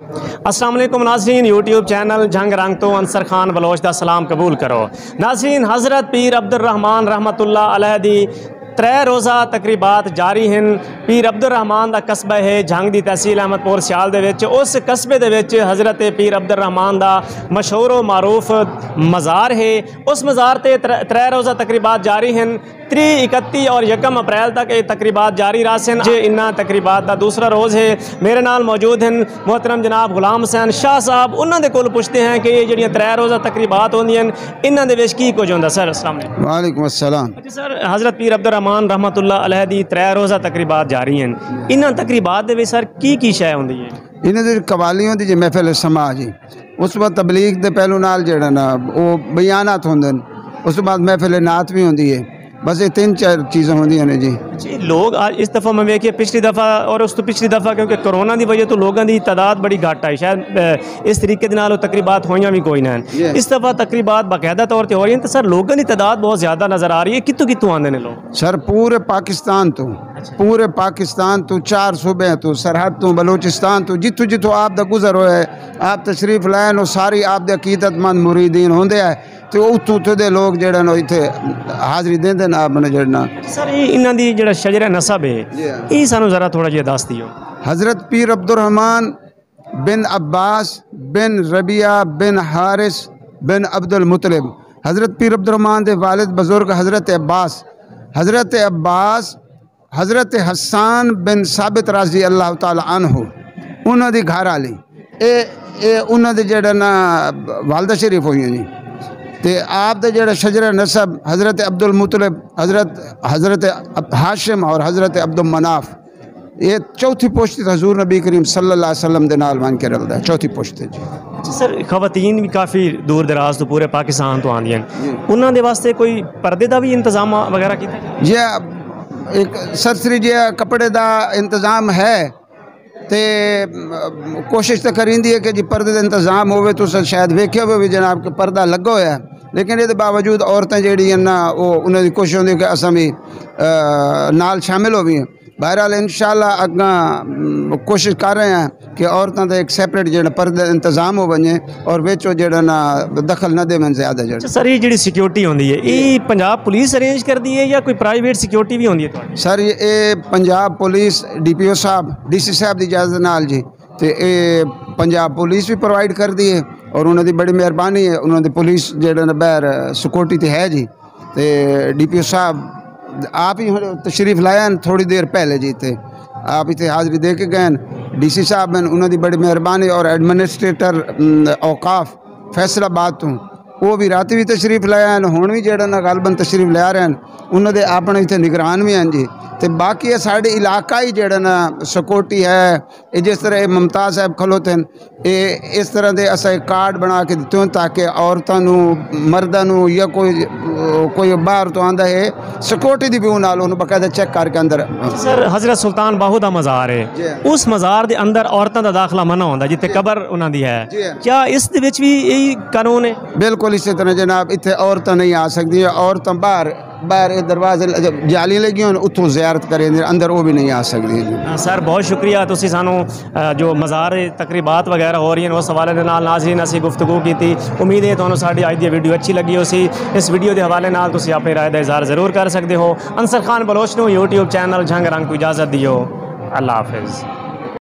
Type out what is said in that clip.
अस्सलाम नाजीन YouTube channel जंग रंग तो अंसर खान बलोच का सलाम कबूल करो। नाजरीन, हज़रत पीर अब्दुलरहमान रहमत दी त्रै रोज़ा तकरीबात जारी हैं पीर अब्दुलरहमान का कस्बा है जंग की तहसील अहमदपुर सियाल उस कस्बे विच हज़रत पीर अब्दुलरहमान का मशहूर व मारूफ मज़ार है। उस मज़ार ते त्रै रोज़ा तकरीबात जारी हैं त्री इकत्ती और यकम अप्रैल तक ये तकरीबात जारी रासन जे इन्ना तकरीबात का दूसरा रोज़ है मेरे नाल मौजूद हैं मोहतरम जनाब गुलाम हुसैन शाह साहब। उन्होंने कोल पुछते हैं कि ये जड़ियाँ त्रै रोज़ा तकरीबात होंदियाँ इन्हों के की कुछ होंगे सर अस्सलाम वालेकुम। अस्सलाम। अच्छा सर हज़रत पीर अब्दुलरहमान रहमतुल्लाह अलैह दी त्रै रोज़ा तकरीबात जारी हैं इन्हां तकरीबात दे विच सर की की शय होंदी है ਇਹਨਾਂ ਦੀ ਕਵਾਲੀ ਹੁੰਦੀ ਜੇ ਮਹਿਫਿਲ ਸਮਾਜ ਜੀ ਉਸ ਤੋਂ ਬਾਅਦ ਤਬਲੀਗ ਦੇ ਪਹਿਲੂ ਨਾਲ ਜਿਹੜਾ ਨਾ ਉਹ ਬਿਆਨਾਤ ਹੁੰਦੇ ਨੇ ਉਸ ਤੋਂ ਬਾਅਦ ਮਹਿਫਿਲ ਨਾਤ ਵੀ ਹੁੰਦੀ ਹੈ बस ये तीन चार चीज़ें हो जी। जी लोग आज इस दफ़ा मैं वेखिए पिछली दफ़ा और उस तो पिछली दफ़ा क्योंकि कोरोना की वजह तो लोगों की तादाद बड़ी घट आई। शायद इस तरीके तकरीबात हो भी कोई ना इस दफ़ा तकरीबात बाकायदा तौर पर हो रही है तो सर लोगों की तादाद बहुत ज़्यादा नज़र आ रही है। कितों कितों आते हैं लोग? सर पूरे पाकिस्तान तो पूरे पाकिस्तान तो चार सूबे तो सरहद तो बलोचिस्तान तो जितों जितों आप गुजर हो आप तशरीफ़ लैन और सारी आप अकीदतमंद मुरीदीन होंगे है। ਤੇ ਉਹ ਉੱਥੋਂ ਉੱਥੋਂ ਦੇ ਲੋਕ ਜਿਹੜੇ ਨੇ ਇੱਥੇ ਹਾਜ਼ਰੀ ਦਿੰਦੇ ਨੇ ਆਪ ਨੇ ਜਿਹੜਾ सर ये इन्हों की जो शजर नसब है Yeah. ये सानू ज़रा थोड़ा जिहा दस दियो हज़रत पीर अब्दुलरहमान बिन अब्बास बिन रबिया बिन हारिस बिन अब्दुल मुतलिब हज़रत पीर अब्दुलरहमान के वालिद बुजुर्ग हज़रत अब्बास हज़रत अब्बास हज़रत हसान बिन साबित राजी अल्लाह ताला अनहु ਉਹਨਾਂ ਦੀ ਘਰ ਵਾਲੀ ਇਹ ਇਹ ਉਹਨਾਂ ਦੇ ਜਿਹੜਾ ਨਾ तो आप का जो शजर नसब हज़रत अब्दुल मुतलब हज़रत हज़रत हाशिम और हज़रत अब्दुल मनाफ ये चौथी पोश्त तो हजूर नबी करीम सल्ला वसलम के नाल के रलता है चौथी पोश्त जी। सर खवतन भी काफ़ी दूर दराज तो पूरे पाकिस्तान तो आदि उन्होंने वास्ते कोई परदे का भी इंतज़ाम वगैरह किया जी एक सरसरी जी कपड़े का इंतज़ाम है ਤੇ ਅਮ, ਕੋਸ਼ਿਸ਼ ਤਾਂ ਕਰੀਂਦੀ ਹੈ ਕਿ ਜੀ ਪਰਦੇ ਦਾ ਇੰਤਜ਼ਾਮ ਹੋਵੇ ਤੁਸੀਂ ਸ਼ਾਇਦ ਵੇਖਿਆ ਹੋਵੇ ਵੀ ਜਨਾਬ ਕਿ ਪਰਦਾ ਲੱਗਾ ਹੋਇਆ ਹੈ। ਲੇਕਿਨ ਇਹਦੇ ਬਾਵਜੂਦ ਔਰਤਾਂ ਜਿਹੜੀਆਂ ਨਾ ਉਹ ਉਹਨਾਂ ਦੀ ਕੋਸ਼ਿਸ਼ ਹੁੰਦੀ ਕਿ ਅਸਾਂ ਵੀ ਅ, ਨਾਲ ਸ਼ਾਮਿਲ ਹੋਵੀਂ बहरहाल इन अगर कोशिश कर रहे हैं कि औरतों का एक सैपरेट जो पर इंतज़ाम हो वजे और बिच जो ना दखल न देवन ज़्यादा जो अच्छा, सर ये जी सिक्योरिटी होंगी है ये पंजाब पुलिस अरेंज करती है या कोई प्राइवेट सिक्योरिटी भी होंगी है सर ये Punjab police D P O साहब डी सी साहब की इजाज़त नाल जी तो ये पंजाब पुलिस भी प्रोवाइड करती है और उन्होंने बड़ी मेहरबानी है उन्होंने पुलिस जो सिक्योरिटी तो है जी तो डी पी ओ साहब ਹੀ ਹੁਣ ਤਸ਼ਰੀਫ ਲਾਇਆ ਥੋੜੀ ਦੇਰ ਪਹਿਲੇ ਜੀ ਤੇ ਆਪ ਇੱਥੇ ਹਾਜ਼ਰੀ ਦੇ ਕੇ ਗਏ ਡੀਸੀ ਸਾਹਿਬ ਨੇ ਉਹਨਾਂ ਦੀ ਬੜੀ ਮਿਹਰਬਾਨੀ ਔਰ ਐਡਮਿਨਿਸਟ੍ਰੇਟਰ ਔਕਾਫ ਫੈਸਲਾਬਾਦ ਤੋਂ ਉਹ ਵੀ ਰਾਤੀ ਵੀ ਤਸ਼ਰੀਫ ਲੈ ਆਏ ਨੇ ਹੁਣ ਵੀ ਜਿਹੜਾ ਨਾ ਗਲਬਨ ਤਸ਼ਰੀਫ ਲੈ ਰਹੇ ਨੇ ਉਹਨਾਂ ਦੇ ਆਪਣੇ ਇੱਥੇ ਨਿਗਰਾਨ ਵੀ ਹਨ ਜੀ ਤੇ ਬਾਕੀ ਸਾਡੇ ਇਲਾਕਾ ਹੀ ਜਿਹੜਾ ਨਾ ਸਕੋਟੀ ਹੈ ਇਹ ਜਿਸ ਤਰ੍ਹਾਂ ਇਹ ਮਮਤਾਜ਼ ਸਾਹਿਬ ਖਲੋਤੇ ਨੇ ਇਹ ਇਸ ਤਰ੍ਹਾਂ ਦੇ ਅਸਾਂ ਕਾਰਡ ਬਣਾ ਕੇ ਦਿੱਤੇ ਤਾਂ ਕਿ ਔਰਤਾਂ ਨੂੰ ਮਰਦਾਂ ਨੂੰ ਜਾਂ ਕੋਈ ਕੋਈ ਬਾਹਰ ਤੋਂ ਆਂਦਾ ਹੈ ਸਿਕਿਉਰਿਟੀ ਦੀ ਵਿਊ ਨਾਲ ਉਹਨੂੰ ਬਕਾਇਦਾ ਚੈੱਕ ਕਰਕੇ ਅੰਦਰ ਸਰ ਹਜ਼ਰਤ ਸੁਲਤਾਨ ਬਾਹੂ ਦਾ ਮਜ਼ਾਰ ਹੈ ਉਸ ਮਜ਼ਾਰ ਦੇ ਅੰਦਰ ਔਰਤਾਂ ਦਾ ਦਾਖਲਾ ਮਨਾ ਹੁੰਦਾ ਜਿੱਥੇ ਕਬਰ ਉਹਨਾਂ ਦੀ ਹੈ ਕਿਆ ਇਸ ਦੇ ਵਿੱਚ ਵੀ ਇਹ ਕਾਨੂੰਨ ਹੈ ਬਿਲਕੁਲ ਇਸੇ ਤਰ੍ਹਾਂ ਜਨਾਬ ਇੱਥੇ ਔਰਤਾਂ ਨਹੀਂ ਆ ਸਕਦੀਆਂ ਔਰਤਾਂ ਬਾਹਰ बाहर दरवाजे जब जाली लगी होन उत्थों जियारत करें अंदर वो भी नहीं आ सकती हाँ, सर, बहुत शुक्रिया। तुम सू जो मज़ार तकरीबात वगैरह हो रही हैं, उस हवाले के नाल नाजीन असं की उम्मीद है तुम्हें साड़ी अज की वीडियो अच्छी लगी उसी इस वीडियो के हवाले तुम अपनी राय का इजहार ज़रूर कर सकते हो। अंसर खान बलोच यूट्यूब चैनल, झंग रंग को इजाज़त दियो। अल्लाह हाफिज़।